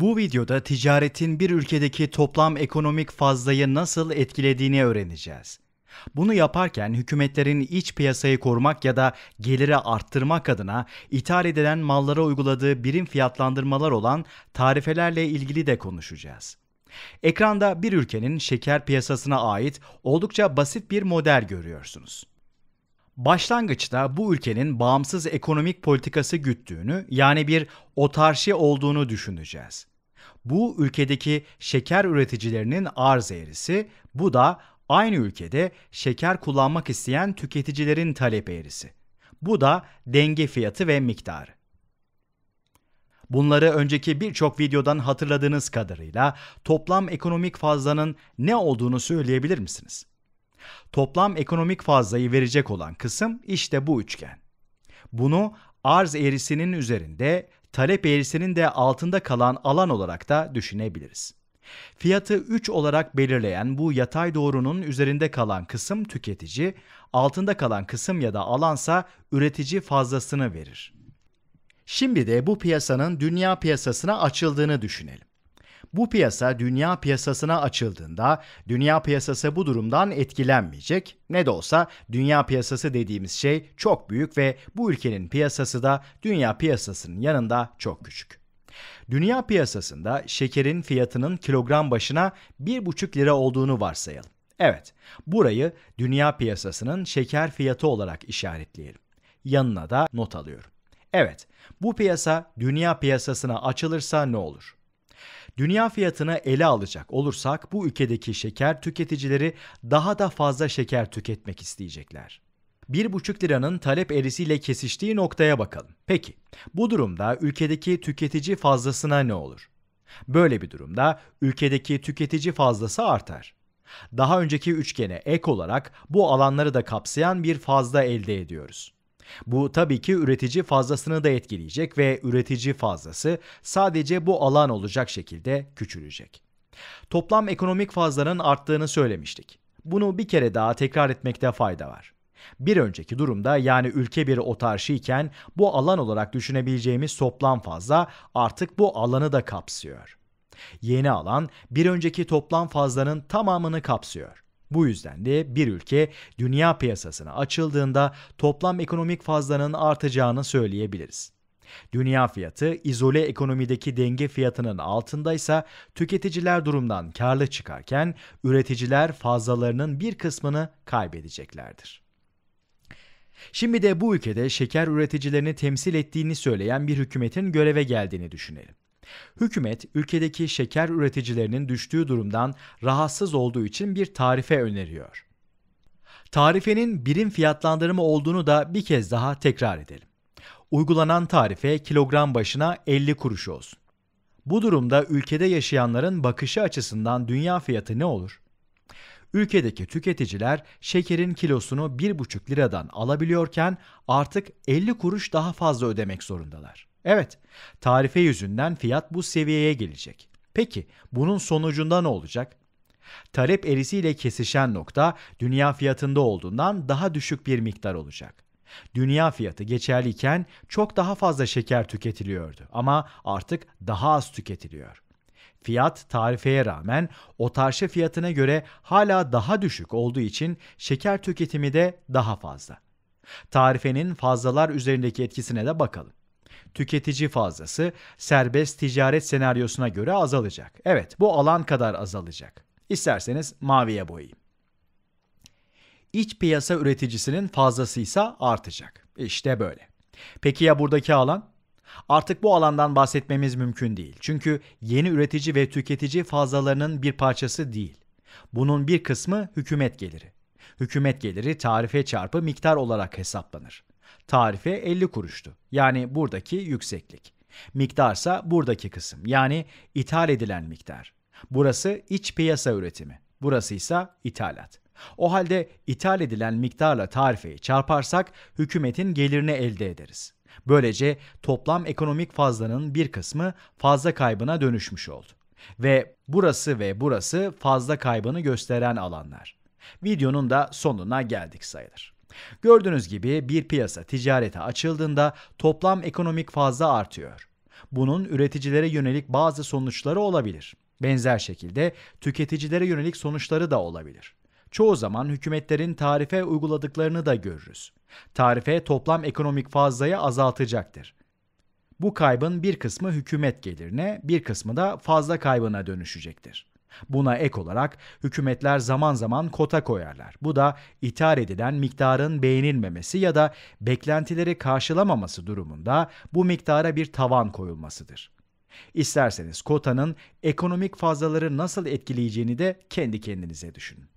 Bu videoda ticaretin bir ülkedeki toplam ekonomik fazlayı nasıl etkilediğini öğreneceğiz. Bunu yaparken hükümetlerin iç piyasayı korumak ya da geliri arttırmak adına ithal edilen mallara uyguladığı birim fiyatlandırmalar olan tarifelerle ilgili de konuşacağız. Ekranda bir ülkenin şeker piyasasına ait oldukça basit bir model görüyorsunuz. Başlangıçta bu ülkenin bağımsız ekonomik politikası güttüğünü yani bir otarşi olduğunu düşüneceğiz. Bu ülkedeki şeker üreticilerinin arz eğrisi, bu da aynı ülkede şeker kullanmak isteyen tüketicilerin talep eğrisi. Bu da denge fiyatı ve miktarı. Bunları önceki birçok videodan hatırladığınız kadarıyla toplam ekonomik fazlanın ne olduğunu söyleyebilir misiniz? Toplam ekonomik fazlayı verecek olan kısım işte bu üçgen. Bunu arz eğrisinin üzerinde, talep eğrisinin de altında kalan alan olarak da düşünebiliriz. Fiyatı 3 olarak belirleyen bu yatay doğrunun üzerinde kalan kısım tüketici, altında kalan kısım ya da alansa üretici fazlasını verir. Şimdi de bu piyasanın dünya piyasasına açıldığını düşünelim. Bu piyasa dünya piyasasına açıldığında dünya piyasası bu durumdan etkilenmeyecek. Ne de olsa dünya piyasası dediğimiz şey çok büyük ve bu ülkenin piyasası da dünya piyasasının yanında çok küçük. Dünya piyasasında şekerin fiyatının kilogram başına 1,5 lira olduğunu varsayalım. Evet, burayı dünya piyasasının şeker fiyatı olarak işaretleyelim. Yanına da not alıyorum. Evet, bu piyasa dünya piyasasına açılırsa ne olur? Dünya fiyatını ele alacak olursak bu ülkedeki şeker tüketicileri daha da fazla şeker tüketmek isteyecekler. 1,5 liranın talep eğrisiyle kesiştiği noktaya bakalım. Peki, bu durumda ülkedeki tüketici fazlasına ne olur? Böyle bir durumda ülkedeki tüketici fazlası artar. Daha önceki üçgene ek olarak bu alanları da kapsayan bir fazla elde ediyoruz. Bu tabii ki üretici fazlasını da etkileyecek ve üretici fazlası sadece bu alan olacak şekilde küçülecek. Toplam ekonomik fazlanın arttığını söylemiştik. Bunu bir kere daha tekrar etmekte fayda var. Bir önceki durumda yani ülke bir otarşi iken bu alan olarak düşünebileceğimiz toplam fazla artık bu alanı da kapsıyor. Yeni alan bir önceki toplam fazlanın tamamını kapsıyor. Bu yüzden de bir ülke dünya piyasasına açıldığında toplam ekonomik fazlanın artacağını söyleyebiliriz. Dünya fiyatı izole ekonomideki denge fiyatının altındaysa tüketiciler durumdan karlı çıkarken üreticiler fazlalarının bir kısmını kaybedeceklerdir. Şimdi de bu ülkede şeker üreticilerini temsil ettiğini söyleyen bir hükümetin göreve geldiğini düşünelim. Hükümet ülkedeki şeker üreticilerinin düştüğü durumdan rahatsız olduğu için bir tarife öneriyor. Tarifenin birim fiyatlandırma olduğunu da bir kez daha tekrar edelim. Uygulanan tarife kilogram başına 50 kuruş olsun. Bu durumda ülkede yaşayanların bakışı açısından dünya fiyatı ne olur? Ülkedeki tüketiciler şekerin kilosunu 1,5 liradan alabiliyorken artık 50 kuruş daha fazla ödemek zorundalar. Evet, tarife yüzünden fiyat bu seviyeye gelecek. Peki bunun sonucunda ne olacak? Talep erisiyle kesişen nokta dünya fiyatında olduğundan daha düşük bir miktar olacak. Dünya fiyatı geçerliyken çok daha fazla şeker tüketiliyordu ama artık daha az tüketiliyor. Fiyat tarifeye rağmen otarşi fiyatına göre hala daha düşük olduğu için şeker tüketimi de daha fazla. Tarifenin fazlalar üzerindeki etkisine de bakalım tüketici fazlası serbest ticaret senaryosuna göre azalacak. Evet, bu alan kadar azalacak. İsterseniz maviye boyayayım. İç piyasa üreticisinin fazlası ise artacak. İşte böyle. Peki ya buradaki alan? Artık bu alandan bahsetmemiz mümkün değil. Çünkü yeni üretici ve tüketici fazlalarının bir parçası değil. Bunun bir kısmı hükümet geliri. Hükümet geliri tarife çarpı miktar olarak hesaplanır. Tarife 50 kuruştu. Yani buradaki yükseklik. Miktarsa buradaki kısım. Yani ithal edilen miktar. Burası iç piyasa üretimi. Burası ise ithalat. O halde ithal edilen miktarla tarifeyi çarparsak hükümetin gelirini elde ederiz. Böylece toplam ekonomik fazlanın bir kısmı fazla kaybına dönüşmüş oldu. Ve burası ve burası fazla kaybını gösteren alanlar. Videonun da sonuna geldik sayılır. Gördüğünüz gibi bir piyasa ticarete açıldığında toplam ekonomik fazla artıyor. Bunun üreticilere yönelik bazı sonuçları olabilir. Benzer şekilde tüketicilere yönelik sonuçları da olabilir. Çoğu zaman hükümetlerin tarife uyguladıklarını da görürüz. Tarife toplam ekonomik fazlayı azaltacaktır. Bu kaybın bir kısmı hükümet gelirine, bir kısmı da fazla kaybına dönüşecektir. Buna ek olarak hükümetler zaman zaman kota koyarlar. Bu da ithal edilen miktarın beğenilmemesi ya da beklentileri karşılamaması durumunda bu miktara bir tavan koyulmasıdır. İsterseniz kotanın ekonomik fazlaları nasıl etkileyeceğini de kendi kendinize düşünün.